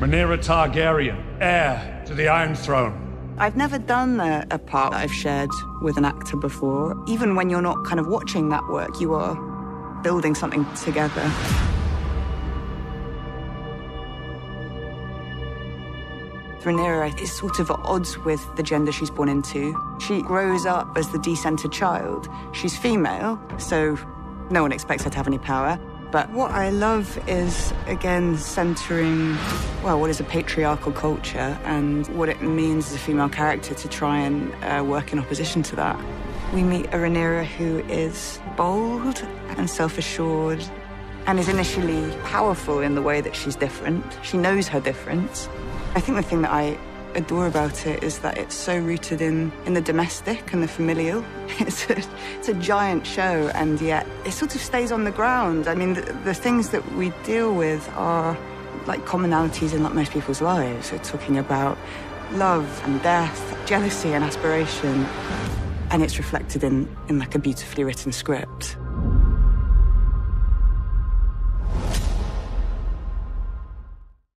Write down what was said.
Rhaenyra Targaryen, heir to the Iron Throne. I've never done a, a, part that I've shared with an actor before. Even when you're not kind of watching that work, you are building something together. Rhaenyra is sort of at odds with the gender she's born into. She grows up as the decentered child. She's female, so no one expects her to have any power. But what I love is, again, centering, well, what is a patriarchal culture and what it means as a female character to try and uh, work in opposition to that. We meet a Rhaenyra who is bold and self-assured and is initially powerful in the way that she's different. She knows her difference. I think the thing that I adore about it is that it's so rooted in, in the domestic and the familial. It's a, it's a giant show, and yet it sort of stays on the ground. I mean, the, the things that we deal with are like commonalities in like most people's lives. We're talking about love and death, jealousy and aspiration, and it's reflected in, in like a beautifully written script.